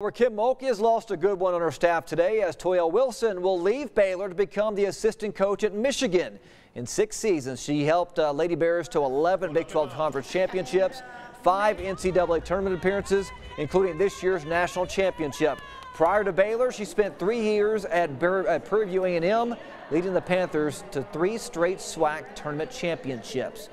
Where Kim Mulkey has lost a good one on her staff today as Toyelle Wilson will leave Baylor to become the assistant coach at Michigan. In six seasons, she helped uh, Lady Bears to 11 Big 12 Conference championships, five NCAA tournament appearances, including this year's national championship. Prior to Baylor, she spent three years at, Bur at Prairie A&M, leading the Panthers to three straight SWAC tournament championships.